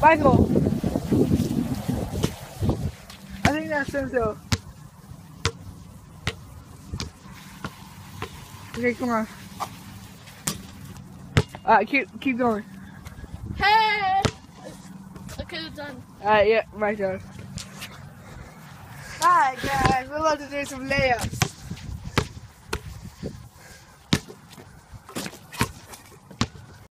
Michael! I think that's Senso. Okay, come on. Alright, keep keep going. Hey. Okay, done. Alright, yeah, my turn. Alright guys, we're about to do some layups.